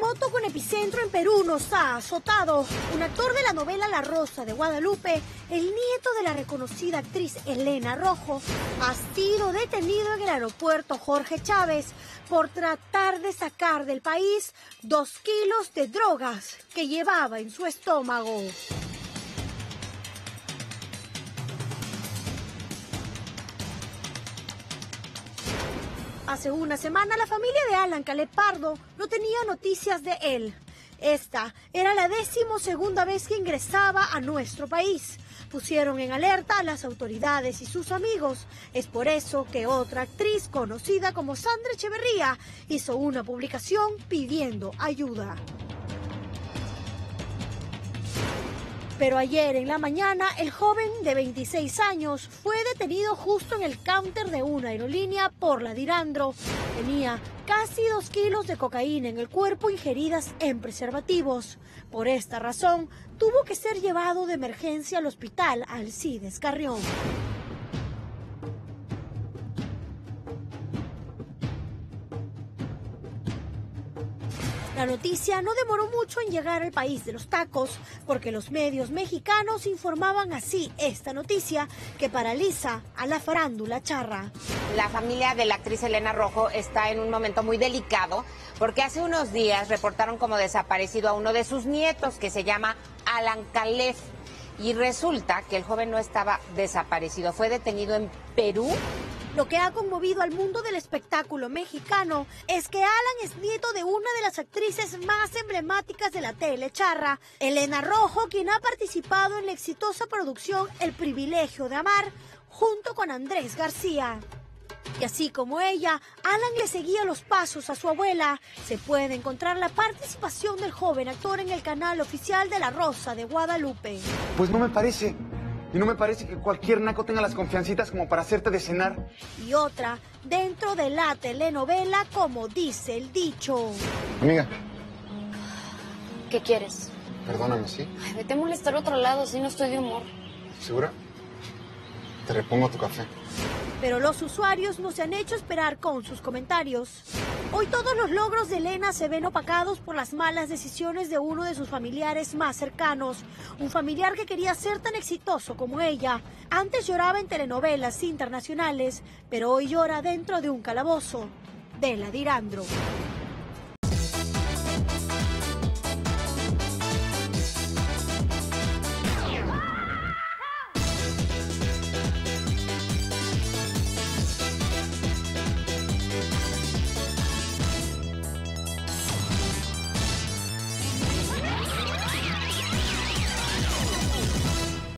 terremoto con epicentro en Perú nos ha azotado. Un actor de la novela La Rosa de Guadalupe, el nieto de la reconocida actriz Elena Rojo, ha sido detenido en el aeropuerto Jorge Chávez por tratar de sacar del país dos kilos de drogas que llevaba en su estómago. Hace una semana la familia de Alan Calepardo no tenía noticias de él. Esta era la decimosegunda vez que ingresaba a nuestro país. Pusieron en alerta a las autoridades y sus amigos. Es por eso que otra actriz conocida como Sandra Echeverría hizo una publicación pidiendo ayuda. Pero ayer en la mañana el joven de 26 años fue detenido justo en el counter de una aerolínea por la Dirandro. Tenía casi dos kilos de cocaína en el cuerpo ingeridas en preservativos. Por esta razón, tuvo que ser llevado de emergencia al hospital Alcides Carrión. La noticia no demoró mucho en llegar al país de los tacos, porque los medios mexicanos informaban así esta noticia que paraliza a la farándula charra. La familia de la actriz Elena Rojo está en un momento muy delicado porque hace unos días reportaron como desaparecido a uno de sus nietos que se llama Alan Calef. Y resulta que el joven no estaba desaparecido, fue detenido en Perú lo que ha conmovido al mundo del espectáculo mexicano es que Alan es nieto de una de las actrices más emblemáticas de la tele charra, Elena Rojo, quien ha participado en la exitosa producción El privilegio de amar, junto con Andrés García. Y así como ella, Alan le seguía los pasos a su abuela. Se puede encontrar la participación del joven actor en el canal oficial de La Rosa de Guadalupe. Pues no me parece. Y no me parece que cualquier naco tenga las confiancitas como para hacerte de cenar. Y otra, dentro de la telenovela, como dice el dicho. Amiga. ¿Qué quieres? Perdóname, ¿sí? Ay, vete a molestar a otro lado, si no estoy de humor. ¿Segura? Te repongo tu café. Pero los usuarios no se han hecho esperar con sus comentarios. Hoy todos los logros de Elena se ven opacados por las malas decisiones de uno de sus familiares más cercanos. Un familiar que quería ser tan exitoso como ella. Antes lloraba en telenovelas internacionales, pero hoy llora dentro de un calabozo. De la Dirandro.